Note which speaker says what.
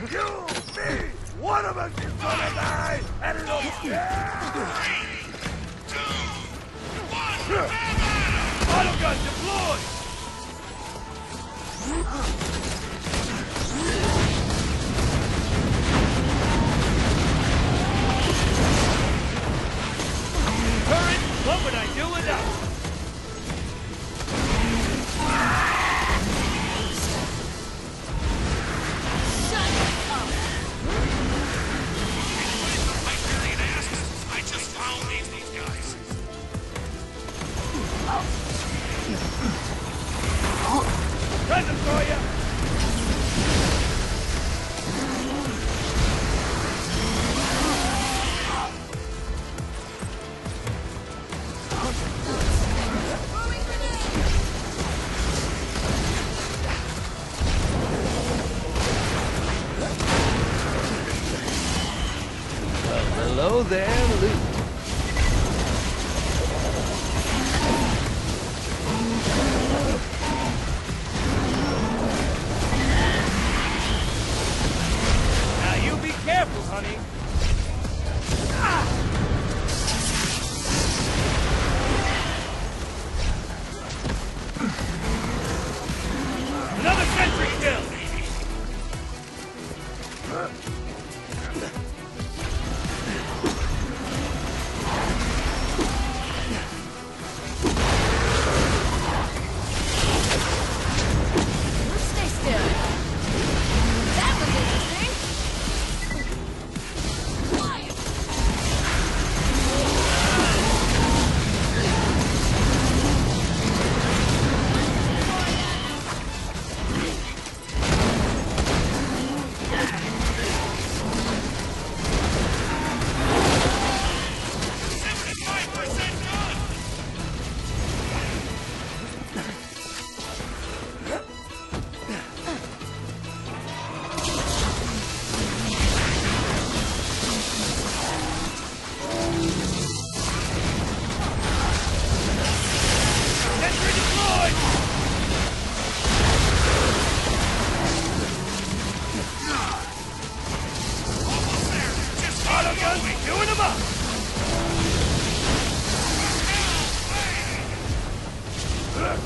Speaker 1: You, me, one of us is gonna die, and it'll... Auto gun deployed! Turret, what would I do without? Present for you!
Speaker 2: Hello there, Luke. money. Another sentry kill! down, we doing them up! Ugh.